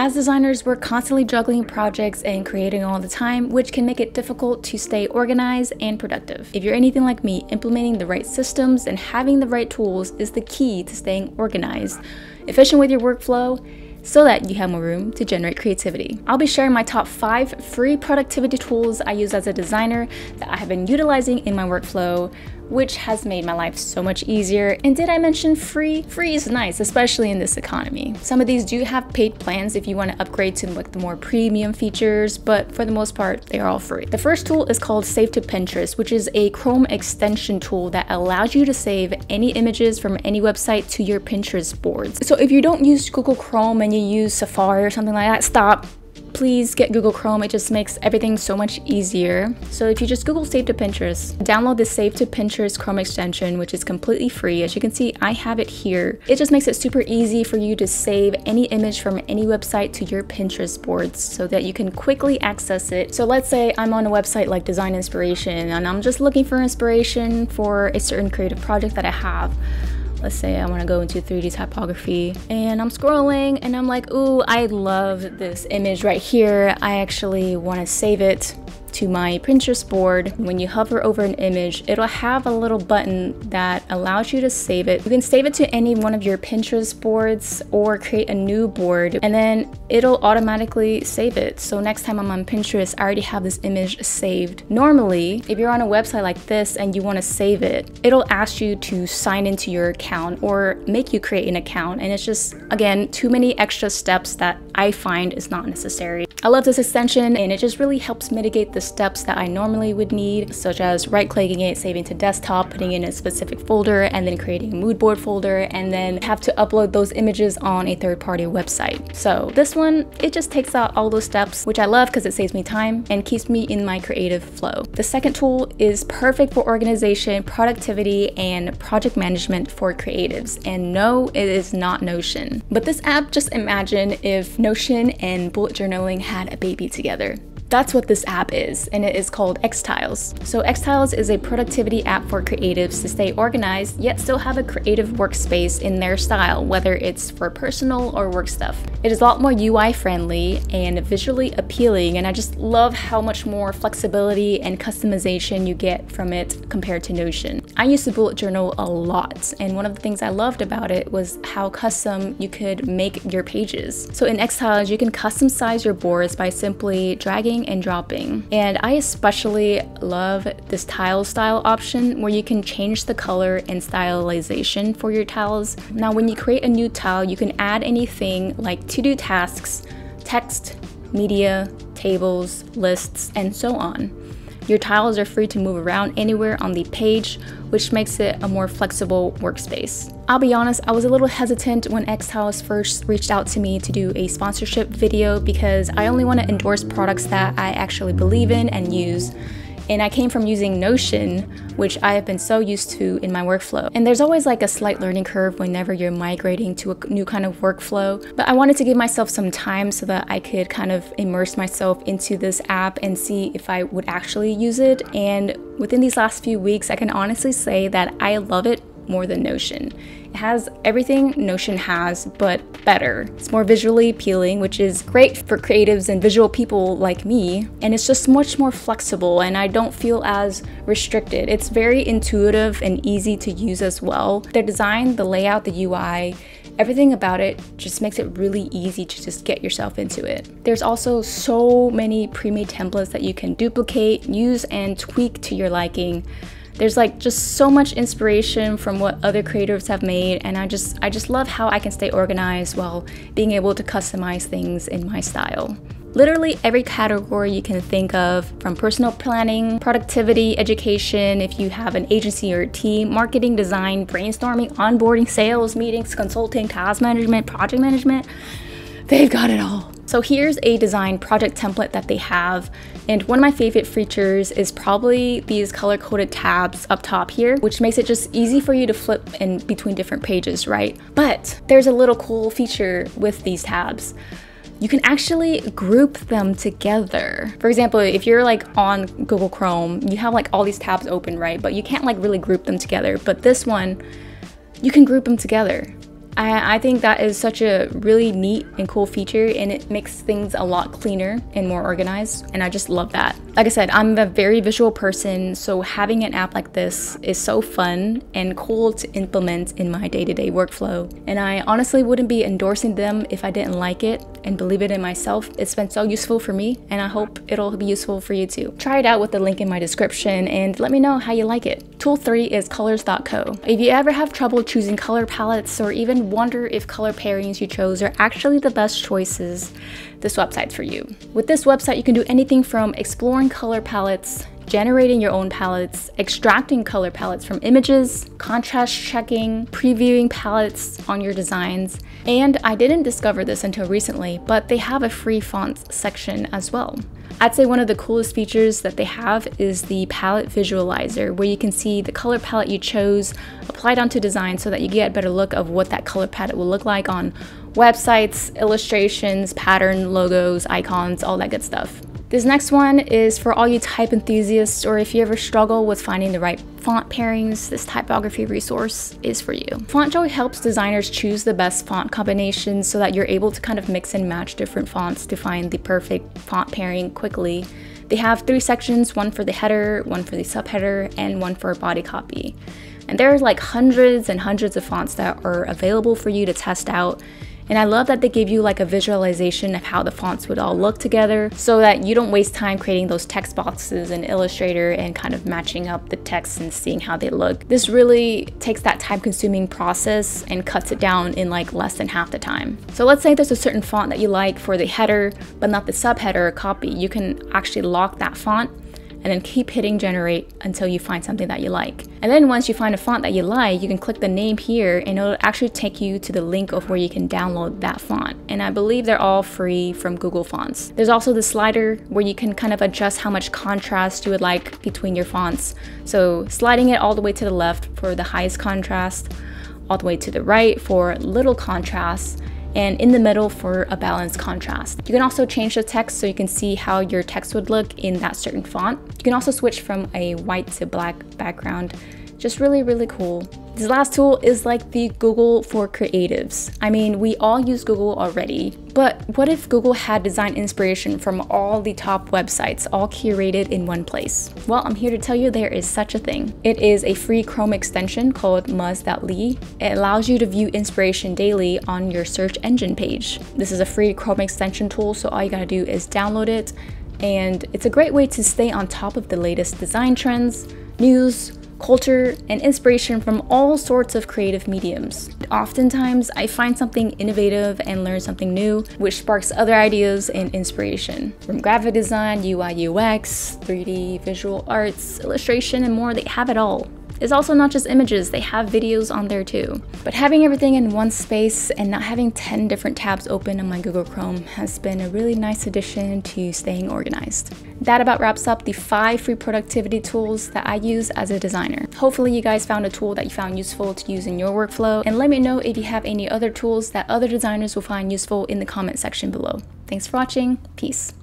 As designers, we're constantly juggling projects and creating all the time, which can make it difficult to stay organized and productive. If you're anything like me, implementing the right systems and having the right tools is the key to staying organized, efficient with your workflow, so that you have more room to generate creativity. I'll be sharing my top five free productivity tools I use as a designer that I have been utilizing in my workflow which has made my life so much easier. And did I mention free? Free is nice, especially in this economy. Some of these do have paid plans if you want to upgrade to like the more premium features, but for the most part, they are all free. The first tool is called Save to Pinterest, which is a Chrome extension tool that allows you to save any images from any website to your Pinterest boards. So if you don't use Google Chrome and you use Safari or something like that, stop please get Google Chrome. It just makes everything so much easier. So if you just Google Save to Pinterest, download the Save to Pinterest Chrome extension, which is completely free. As you can see, I have it here. It just makes it super easy for you to save any image from any website to your Pinterest boards so that you can quickly access it. So let's say I'm on a website like Design Inspiration and I'm just looking for inspiration for a certain creative project that I have let's say I want to go into 3D typography and I'm scrolling and I'm like, ooh, I love this image right here. I actually want to save it to my Pinterest board, when you hover over an image, it'll have a little button that allows you to save it. You can save it to any one of your Pinterest boards or create a new board and then it'll automatically save it. So next time I'm on Pinterest, I already have this image saved. Normally, if you're on a website like this and you want to save it, it'll ask you to sign into your account or make you create an account. And it's just, again, too many extra steps that I find is not necessary. I love this extension and it just really helps mitigate the steps that I normally would need, such as right-clicking it, saving to desktop, putting in a specific folder, and then creating a mood board folder, and then have to upload those images on a third-party website. So this one, it just takes out all those steps, which I love because it saves me time and keeps me in my creative flow. The second tool is perfect for organization, productivity, and project management for creatives. And no, it is not Notion. But this app, just imagine if Notion and bullet journaling had a baby together. That's what this app is, and it is called Xtiles. So Xtiles is a productivity app for creatives to stay organized, yet still have a creative workspace in their style, whether it's for personal or work stuff. It is a lot more UI friendly and visually appealing, and I just love how much more flexibility and customization you get from it compared to Notion. I used to bullet journal a lot, and one of the things I loved about it was how custom you could make your pages. So in Xtiles, you can custom size your boards by simply dragging and dropping. And I especially love this tile style option where you can change the color and stylization for your tiles. Now when you create a new tile, you can add anything like to-do tasks, text, media, tables, lists, and so on. Your tiles are free to move around anywhere on the page, which makes it a more flexible workspace. I'll be honest, I was a little hesitant when Xtiles first reached out to me to do a sponsorship video because I only want to endorse products that I actually believe in and use. And I came from using Notion, which I have been so used to in my workflow. And there's always like a slight learning curve whenever you're migrating to a new kind of workflow. But I wanted to give myself some time so that I could kind of immerse myself into this app and see if I would actually use it. And within these last few weeks, I can honestly say that I love it more than Notion. It has everything Notion has, but better. It's more visually appealing, which is great for creatives and visual people like me. And it's just much more flexible, and I don't feel as restricted. It's very intuitive and easy to use as well. The design, the layout, the UI, everything about it just makes it really easy to just get yourself into it. There's also so many pre-made templates that you can duplicate, use, and tweak to your liking there's like just so much inspiration from what other creators have made and I just I just love how I can stay organized while being able to customize things in my style. Literally every category you can think of, from personal planning, productivity, education, if you have an agency or a team, marketing, design, brainstorming, onboarding, sales, meetings, consulting, task management, project management, they've got it all. So here's a design project template that they have. And one of my favorite features is probably these color coded tabs up top here, which makes it just easy for you to flip in between different pages, right? But there's a little cool feature with these tabs you can actually group them together. For example, if you're like on Google Chrome, you have like all these tabs open, right? But you can't like really group them together. But this one, you can group them together. I, I think that is such a really neat and cool feature and it makes things a lot cleaner and more organized. And I just love that. Like I said, I'm a very visual person, so having an app like this is so fun and cool to implement in my day to day workflow. And I honestly wouldn't be endorsing them if I didn't like it and believe it in myself. It's been so useful for me, and I hope it'll be useful for you too. Try it out with the link in my description and let me know how you like it. Tool 3 is coolors.co. If you ever have trouble choosing color palettes or even wonder if color pairings you chose are actually the best choices, this website's for you. With this website, you can do anything from exploring color palettes, generating your own palettes, extracting color palettes from images, contrast checking, previewing palettes on your designs, and I didn't discover this until recently, but they have a free fonts section as well. I'd say one of the coolest features that they have is the palette visualizer, where you can see the color palette you chose applied onto design so that you get a better look of what that color palette will look like on websites, illustrations, pattern, logos, icons, all that good stuff. This next one is for all you type enthusiasts or if you ever struggle with finding the right font pairings, this typography resource is for you. FontJoy helps designers choose the best font combinations so that you're able to kind of mix and match different fonts to find the perfect font pairing quickly. They have three sections, one for the header, one for the subheader, and one for body copy. And there are like hundreds and hundreds of fonts that are available for you to test out and I love that they give you like a visualization of how the fonts would all look together so that you don't waste time creating those text boxes in Illustrator and kind of matching up the text and seeing how they look. This really takes that time consuming process and cuts it down in like less than half the time. So let's say there's a certain font that you like for the header, but not the subheader or copy. You can actually lock that font and then keep hitting generate until you find something that you like. And then once you find a font that you like, you can click the name here and it'll actually take you to the link of where you can download that font. And I believe they're all free from Google Fonts. There's also the slider where you can kind of adjust how much contrast you would like between your fonts. So sliding it all the way to the left for the highest contrast, all the way to the right for little contrast, and in the middle for a balanced contrast. You can also change the text so you can see how your text would look in that certain font. You can also switch from a white to black background. Just really, really cool. This last tool is like the Google for creatives. I mean, we all use Google already, but what if Google had design inspiration from all the top websites, all curated in one place? Well, I'm here to tell you there is such a thing. It is a free Chrome extension called Muzli. It allows you to view inspiration daily on your search engine page. This is a free Chrome extension tool, so all you gotta do is download it, and it's a great way to stay on top of the latest design trends, news, culture, and inspiration from all sorts of creative mediums. Oftentimes, I find something innovative and learn something new, which sparks other ideas and inspiration. From graphic design, UI UX, 3D, visual arts, illustration, and more, they have it all. It's also not just images, they have videos on there too. But having everything in one space and not having 10 different tabs open on my Google Chrome has been a really nice addition to staying organized. That about wraps up the five free productivity tools that I use as a designer. Hopefully you guys found a tool that you found useful to use in your workflow and let me know if you have any other tools that other designers will find useful in the comment section below. Thanks for watching, peace.